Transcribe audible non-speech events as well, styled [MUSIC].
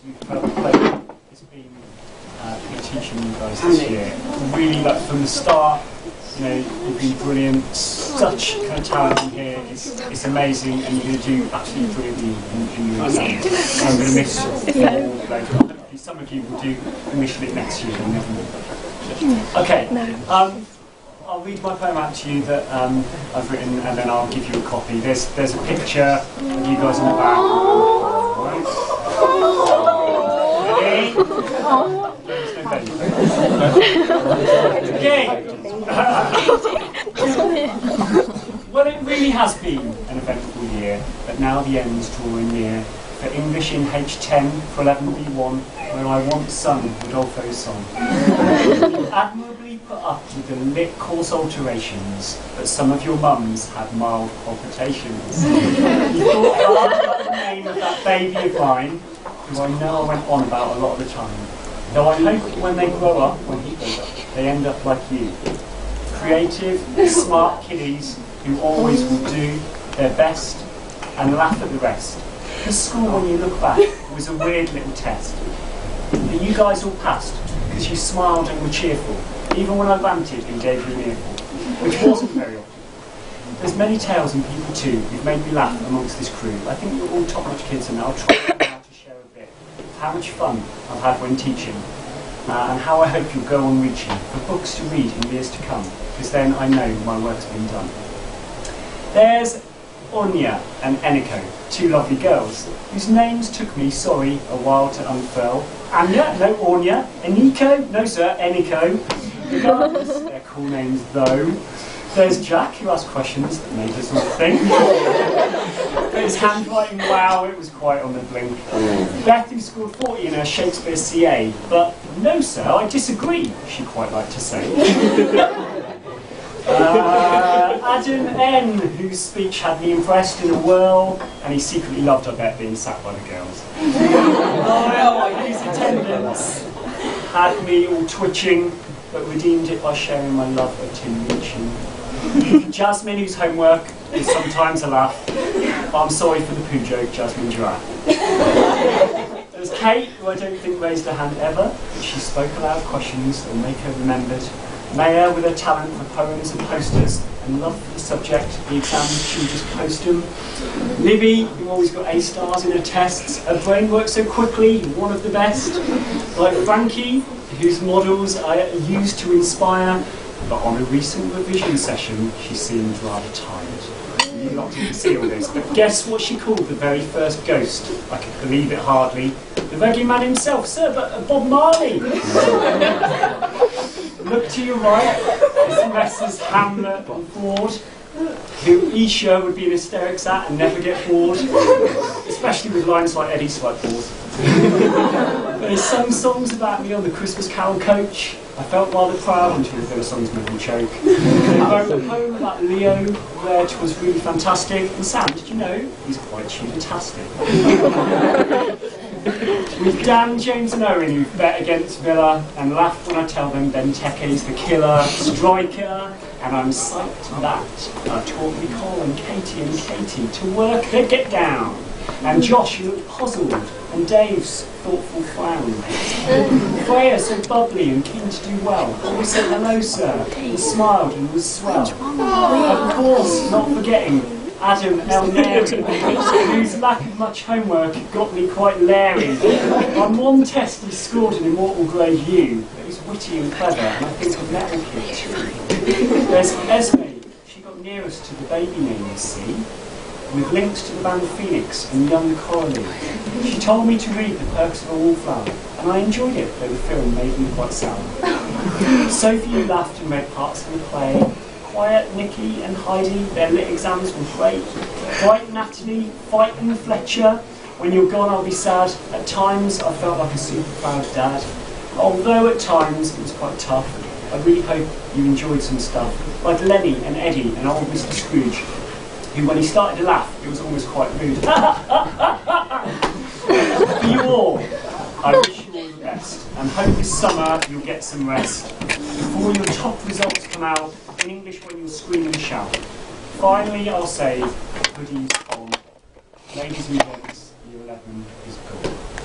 absolute perfect pleasure. It's been uh, been teaching you guys this year. Really, like from the start, you know, you've been brilliant. Such kind of talent in here. It's, it's amazing, and you're going to do absolutely brilliantly in, in your exams. I'm going to miss you all later on. Hopefully Some of you will do initially next year, and never will. Okay. Um, I'll read my poem out to you that um, I've written, and then I'll give you a copy. There's there's a picture of you guys in the back. Right. Ready? Okay. well, it really has been an eventful year, but now the end is drawing near. For English in H10 for 11B1, where I once sung Rodolfo's song. You admirably put up with the lit course alterations, but some of your mums had mild palpitations. you thought hard about the name of that baby of mine, who I know I went on about a lot of the time. Though I hope when they grow up, when he grows up, they end up like you. Creative, smart kiddies who always will do their best and laugh at the rest. The school, when you look back, was a weird little test. But you guys all passed because you smiled and were cheerful, even when I ranted and gave you an which wasn't very often. There's many tales and people too who've made me laugh amongst this crew. I think you're all top-notch kids and I'll try now to share a bit of how much fun I've had when teaching uh, and how I hope you'll go on reaching for books to read in years to come because then I know my work's been done. There's Onya and Eniko, two lovely girls, whose names took me, sorry, a while to unfurl. Anya, no Onya. Eniko, no sir, Eniko. Regardless, their cool names though. There's Jack, who asked questions that made us all think. [LAUGHS] his handwriting, wow, it was quite on the blink. Beth, who scored 40 in her Shakespeare CA, but no sir, I disagree, she quite liked to say. [LAUGHS] Uh, Adam N, whose speech had me impressed in a whirl, and he secretly loved, I bet, being sat by the girls. [LAUGHS] oh, his attendance had me all twitching, but redeemed it by sharing my love of Tim Minchin. [LAUGHS] Jasmine, whose homework is sometimes a laugh, but I'm sorry for the poo joke, Jasmine Giraffe. There's Kate, who I don't think raised her hand ever, but she spoke aloud questions that make her remembered. Maya, with her talent for poems and posters and love for the subject, the exams she just post them. Libby, who always got A stars in her tests. Her brain works so quickly, one of the best. Like Frankie, whose models I used to inspire, but on a recent revision session, she seemed rather tired. You lot didn't see all this, but guess what she called the very first ghost? I could believe it hardly. The reggae man himself, sir, but uh, Bob Marley. Look to your right, it's Messrs. Hamlet and Ford, who Isha would be in hysterics at and never get bored, especially with lines like Eddie Swipeboard. There's some songs about me on the Christmas Carol coach. I felt rather proud until there were songs made me choke. [LAUGHS] I wrote a poem about Leo, which was really fantastic. And Sam, did you know he's quite fantastic? [LAUGHS] With Dan, James and Owen who've bet against Villa and laughed when I tell them Benteke's the killer striker and I'm psyched that uh, I taught Nicole and Katie and Katie to work their get down. And Josh who looked puzzled and Dave's thoughtful frown. Freya so bubbly and keen to do well. Always said hello sir and smiled and was swell. Of course, not forgetting Adam El whose lack of much homework got me quite leery. On one test he scored an immortal grade U, but he's witty and clever, and I think of Metal Kid too. There's Esme, she got nearest to the baby name, you see, with links to the band Phoenix and Young Coralie. She told me to read The Perks of a Wallflower, and I enjoyed it, though the film made me quite sour. Sophie laughed and read parts of the play, Quiet, Nikki and Heidi, their lit exams were great. Bright Natalie, Fighting Fletcher, when you're gone I'll be sad. At times I felt like a super proud dad. Although at times it was quite tough, I really hope you enjoyed some stuff. Like Lenny and Eddie and old Mr. Scrooge, who when he started to laugh, it was always quite rude. [LAUGHS] For you all, I wish you all the best and hope this summer you'll get some rest before your top results come out in English when you'll scream and shout. Finally, I'll say, goodies on. Ladies and gents, year 11 is good.